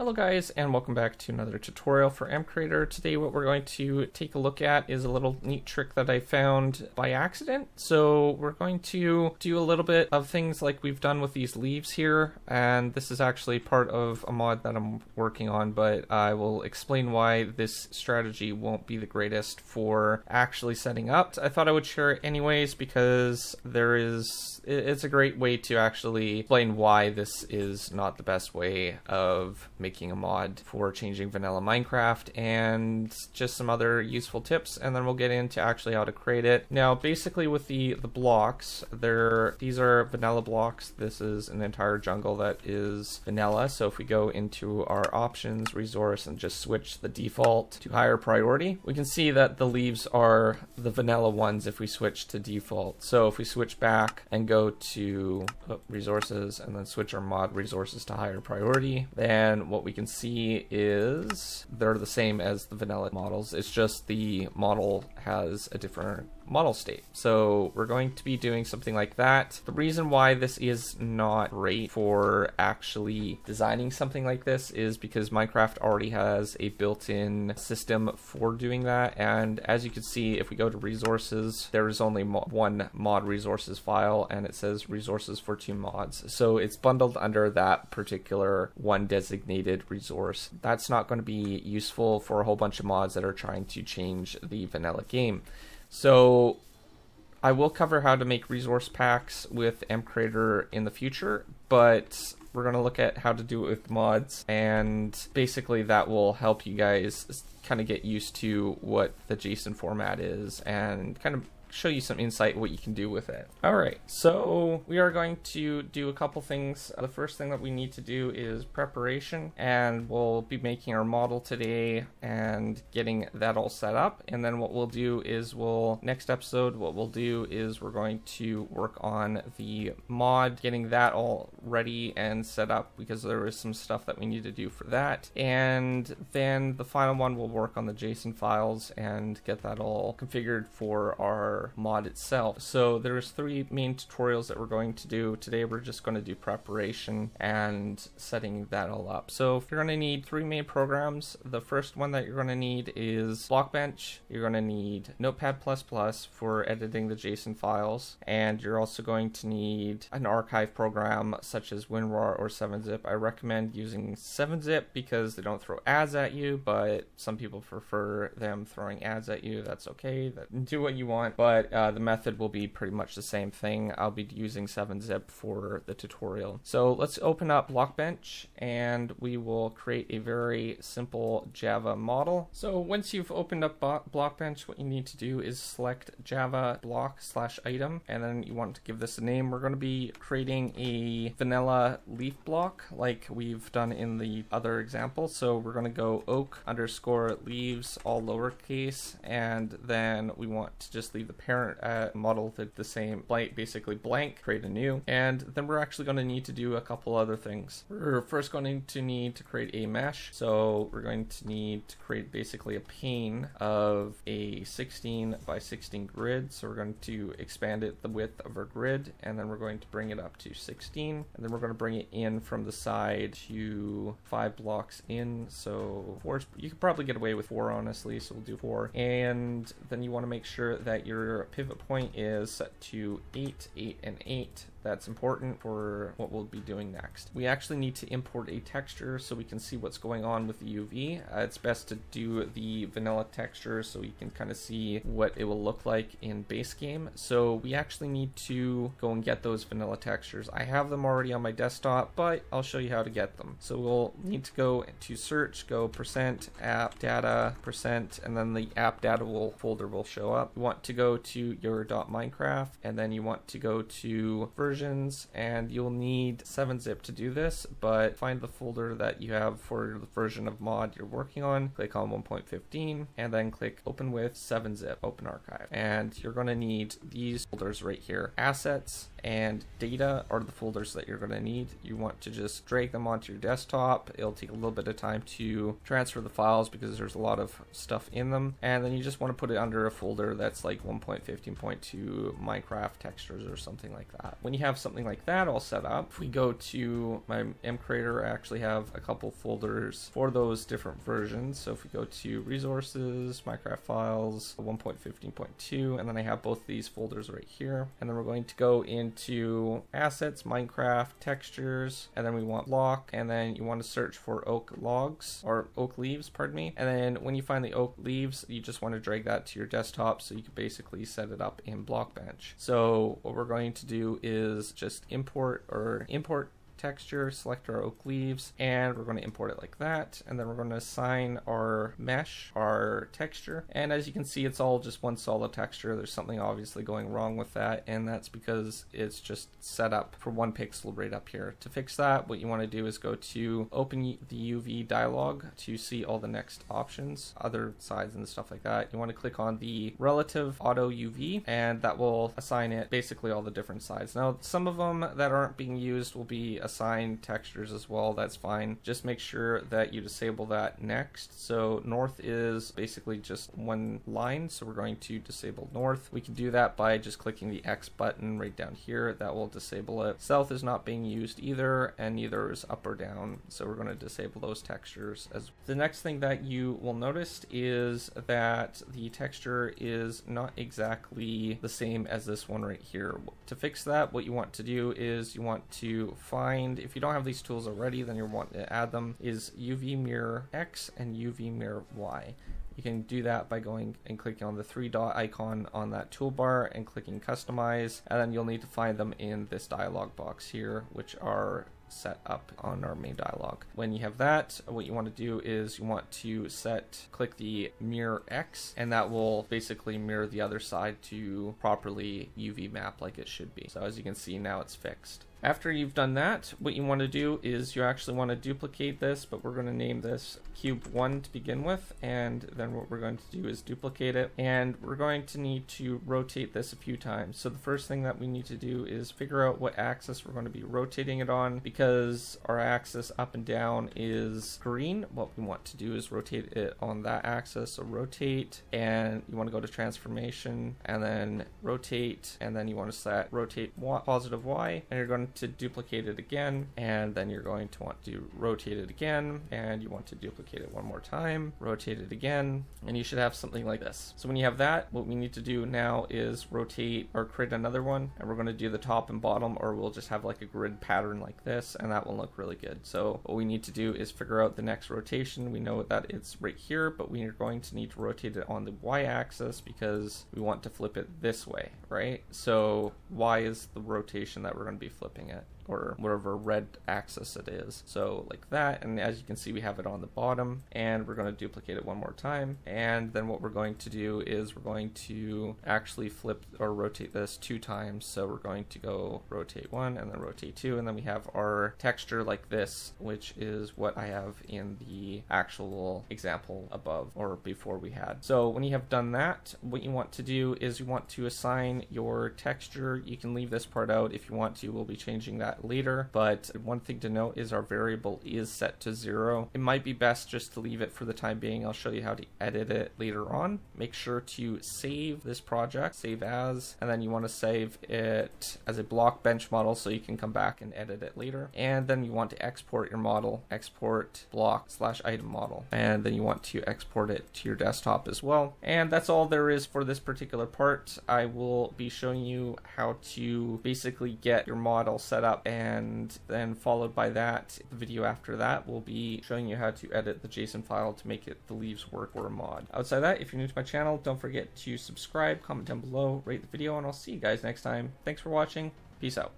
Hello guys and welcome back to another tutorial for MCreator. Today what we're going to take a look at is a little neat trick that I found by accident. So we're going to do a little bit of things like we've done with these leaves here and this is actually part of a mod that I'm working on but I will explain why this strategy won't be the greatest for actually setting up. I thought I would share it anyways because there is it's a great way to actually explain why this is not the best way of making making a mod for changing vanilla Minecraft and just some other useful tips and then we'll get into actually how to create it. Now basically with the the blocks there these are vanilla blocks. This is an entire jungle that is vanilla. So if we go into our options resource and just switch the default to higher priority we can see that the leaves are the vanilla ones if we switch to default. So if we switch back and go to oh, resources and then switch our mod resources to higher priority then what we can see is they're the same as the vanilla models. It's just the model has a different model state. So we're going to be doing something like that. The reason why this is not great for actually designing something like this is because Minecraft already has a built-in system for doing that. And as you can see, if we go to resources, there is only mo one mod resources file and it says resources for two mods. So it's bundled under that particular one designated resource. That's not going to be useful for a whole bunch of mods that are trying to change the vanilla game. So I will cover how to make resource packs with MCreator in the future, but we're going to look at how to do it with mods, and basically that will help you guys kind of get used to what the JSON format is and kind of show you some insight what you can do with it. All right, so we are going to do a couple things. Uh, the first thing that we need to do is preparation, and we'll be making our model today and getting that all set up. And then what we'll do is we'll, next episode, what we'll do is we're going to work on the mod, getting that all ready and set up because there is some stuff that we need to do for that. And then the final one, we'll work on the JSON files and get that all configured for our mod itself. So there's three main tutorials that we're going to do. Today we're just going to do preparation and setting that all up. So you're going to need three main programs. The first one that you're going to need is Blockbench. You're going to need Notepad++ for editing the JSON files. And you're also going to need an archive program such as WinRAR or 7-Zip. I recommend using 7-Zip because they don't throw ads at you, but some people prefer them throwing ads at you. That's okay. Do what you want. But but uh, the method will be pretty much the same thing. I'll be using 7-zip for the tutorial. So let's open up Blockbench and we will create a very simple Java model. So once you've opened up Blockbench, what you need to do is select Java block slash item and then you want to give this a name. We're going to be creating a vanilla leaf block like we've done in the other example. So we're going to go oak underscore leaves all lowercase and then we want to just leave the parent uh, model the, the same blank, basically blank, create a new, and then we're actually going to need to do a couple other things. We're first going to need to create a mesh, so we're going to need to create basically a pane of a 16 by 16 grid, so we're going to expand it the width of our grid, and then we're going to bring it up to 16, and then we're going to bring it in from the side to five blocks in, so four, you could probably get away with four honestly, so we'll do four, and then you want to make sure that your your pivot point is set to 8, 8, and 8 that's important for what we'll be doing next. We actually need to import a texture so we can see what's going on with the UV. Uh, it's best to do the vanilla texture so you can kind of see what it will look like in base game. So we actually need to go and get those vanilla textures. I have them already on my desktop, but I'll show you how to get them. So we'll need to go to search, go percent app data percent, and then the app data will, folder will show up. You want to go to your .minecraft, and then you want to go to version versions and you'll need 7-zip to do this, but find the folder that you have for the version of mod you're working on, click on 1.15 and then click open with 7-zip, open archive. And you're going to need these folders right here, assets and data are the folders that you're going to need. You want to just drag them onto your desktop. It'll take a little bit of time to transfer the files because there's a lot of stuff in them. And then you just want to put it under a folder that's like 1.15.2 Minecraft textures or something like that. When you have something like that all set up, if we go to my mcreator, I actually have a couple folders for those different versions. So if we go to resources, Minecraft files, 1.15.2, and then I have both these folders right here. And then we're going to go into assets, Minecraft, textures, and then we want block, and then you want to search for oak logs or oak leaves, pardon me. And then when you find the oak leaves, you just want to drag that to your desktop so you can basically set it up in Blockbench. So what we're going to do is just import or import texture, select our oak leaves, and we're going to import it like that. And then we're going to assign our mesh, our texture. And as you can see, it's all just one solid texture. There's something obviously going wrong with that, and that's because it's just set up for one pixel right up here. To fix that, what you want to do is go to open the UV dialog to see all the next options, other sides and stuff like that. You want to click on the relative auto UV, and that will assign it basically all the different sides. Now, some of them that aren't being used will be assign textures as well, that's fine. Just make sure that you disable that next. So north is basically just one line, so we're going to disable north. We can do that by just clicking the X button right down here. That will disable it. South is not being used either, and neither is up or down, so we're going to disable those textures. As well. The next thing that you will notice is that the texture is not exactly the same as this one right here. To fix that, what you want to do is you want to find find, if you don't have these tools already, then you want to add them, is UV Mirror X and UV Mirror Y. You can do that by going and clicking on the three dot icon on that toolbar and clicking customize, and then you'll need to find them in this dialog box here, which are set up on our main dialog. When you have that, what you want to do is you want to set, click the mirror X, and that will basically mirror the other side to properly UV map like it should be. So as you can see now it's fixed. After you've done that, what you want to do is you actually want to duplicate this, but we're going to name this cube 1 to begin with, and then what we're going to do is duplicate it, and we're going to need to rotate this a few times. So the first thing that we need to do is figure out what axis we're going to be rotating it on, because our axis up and down is green. What we want to do is rotate it on that axis, so rotate, and you want to go to transformation, and then rotate, and then you want to set rotate positive y, and you're going to duplicate it again, and then you're going to want to rotate it again, and you want to duplicate it one more time, rotate it again, and you should have something like this. So when you have that, what we need to do now is rotate or create another one, and we're going to do the top and bottom, or we'll just have like a grid pattern like this, and that will look really good. So what we need to do is figure out the next rotation. We know that it's right here, but we are going to need to rotate it on the y-axis because we want to flip it this way, right? So y is the rotation that we're going to be flipping it or whatever red axis it is. So like that, and as you can see, we have it on the bottom, and we're going to duplicate it one more time. And then what we're going to do is we're going to actually flip or rotate this two times. So we're going to go rotate one and then rotate two, and then we have our texture like this, which is what I have in the actual example above or before we had. So when you have done that, what you want to do is you want to assign your texture. You can leave this part out if you want to. We'll be changing that later, but one thing to note is our variable is set to zero. It might be best just to leave it for the time being. I'll show you how to edit it later on. Make sure to save this project, save as, and then you want to save it as a Blockbench model so you can come back and edit it later. And then you want to export your model, export block slash item model, and then you want to export it to your desktop as well. And that's all there is for this particular part. I will be showing you how to basically get your model set up and then followed by that, the video after that will be showing you how to edit the JSON file to make it the leaves work or a mod. Outside that, if you're new to my channel, don't forget to subscribe, comment down below, rate the video, and I'll see you guys next time. Thanks for watching. Peace out.